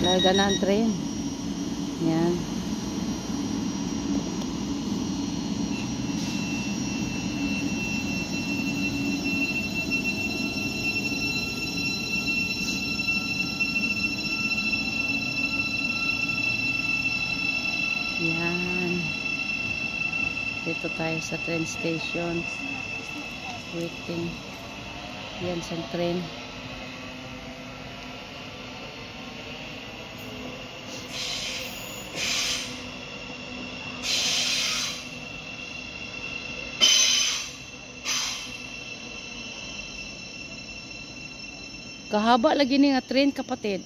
Larga na ang train. Yan. Yan. Dito tayo sa train station. Waiting. Yan sa train. Kahaba lagi ni nga train kapatid.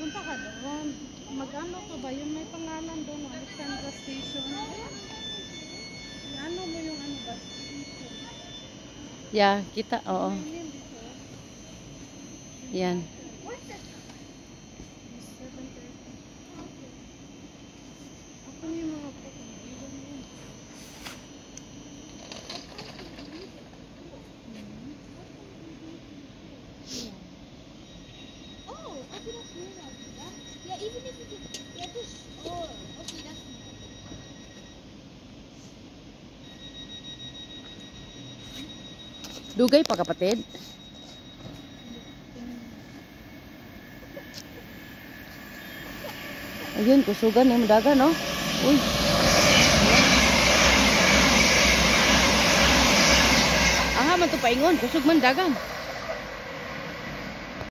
Punta ka doon. Mag-ano ka ba? Yun may pangalan doon. Alexandra Station. Ano mo yung ano ba? Station. Yeah, kita. Oo. Yan. 7:30. Ako na yung mga photo. Iwan mo yun. Oh, okay, that's weird. That, yeah, even if you this. Oh, okay, that's. Dugay pa kapatid. Ayun, kusugan yung daga, no? Uy. Aha, man to paingon. Kusog man dagan.